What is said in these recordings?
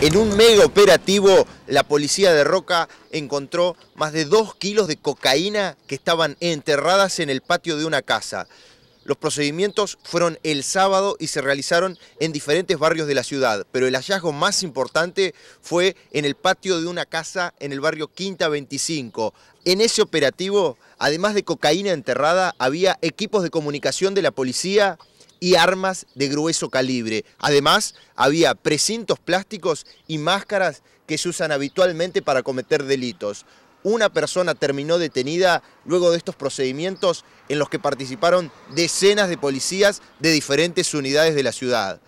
En un mega operativo, la policía de Roca encontró más de dos kilos de cocaína que estaban enterradas en el patio de una casa. Los procedimientos fueron el sábado y se realizaron en diferentes barrios de la ciudad, pero el hallazgo más importante fue en el patio de una casa en el barrio Quinta 25. En ese operativo, además de cocaína enterrada, había equipos de comunicación de la policía, y armas de grueso calibre. Además, había precintos plásticos y máscaras que se usan habitualmente para cometer delitos. Una persona terminó detenida luego de estos procedimientos en los que participaron decenas de policías de diferentes unidades de la ciudad.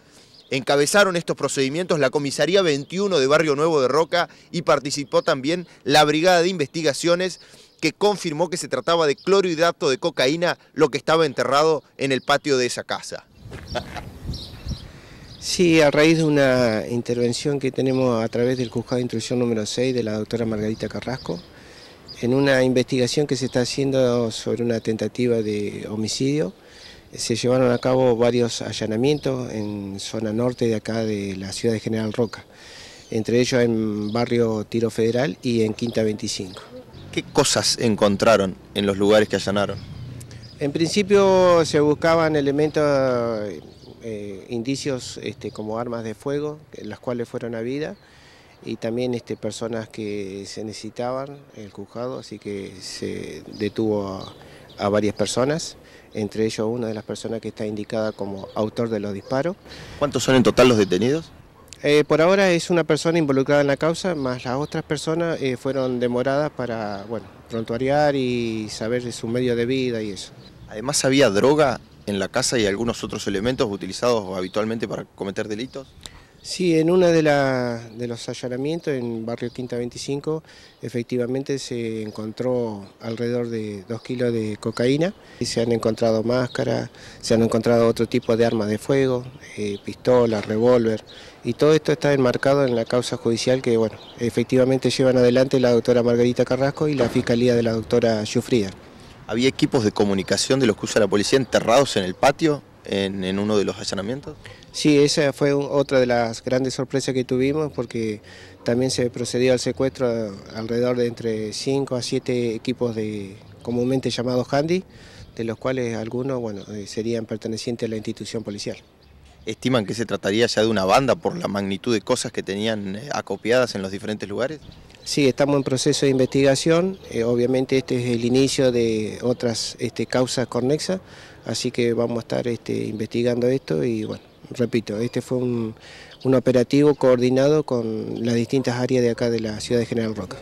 Encabezaron estos procedimientos la Comisaría 21 de Barrio Nuevo de Roca y participó también la Brigada de Investigaciones que confirmó que se trataba de clorhidrato de cocaína, lo que estaba enterrado en el patio de esa casa. Sí, a raíz de una intervención que tenemos a través del juzgado de instrucción número 6 de la doctora Margarita Carrasco, en una investigación que se está haciendo sobre una tentativa de homicidio, se llevaron a cabo varios allanamientos en zona norte de acá de la ciudad de General Roca, entre ellos en barrio Tiro Federal y en Quinta 25. ¿Qué cosas encontraron en los lugares que allanaron? En principio se buscaban elementos, eh, indicios este, como armas de fuego, las cuales fueron a vida, y también este, personas que se necesitaban, el juzgado, así que se detuvo a varias personas, entre ellos una de las personas que está indicada como autor de los disparos. ¿Cuántos son en total los detenidos? Eh, por ahora es una persona involucrada en la causa, más las otras personas eh, fueron demoradas para bueno, prontuariar y saber de su medio de vida y eso. Además había droga en la casa y algunos otros elementos utilizados habitualmente para cometer delitos. Sí, en uno de, los allanamientos en Barrio Quinta 25 efectivamente se encontró alrededor de dos kilos de cocaína. Se han encontrado máscaras, se han encontrado otro tipo de armas de fuego, eh, pistolas, revólver. Y todo esto está enmarcado en la causa judicial que bueno, efectivamente llevan adelante la doctora Margarita Carrasco y la fiscalía de la doctora Jufrida. ¿Había equipos de comunicación de los que usa la policía enterrados en el patio en, uno de los allanamientos? Sí, esa fue otra de las grandes sorpresas que tuvimos porque también se procedió al secuestro alrededor de entre 5 a 7 equipos de comúnmente llamados handy, de los cuales algunos bueno, eh, serían pertenecientes a la institución policial. ¿Estiman que se trataría ya de una banda por la magnitud de cosas que tenían eh, acopiadas en los diferentes lugares? Sí, estamos en proceso de investigación, eh, obviamente este es el inicio de otras este, causas conexas, así que vamos a estar este, investigando esto y bueno, repito, este fue un, un operativo coordinado con las distintas áreas de acá de la ciudad de General Roca.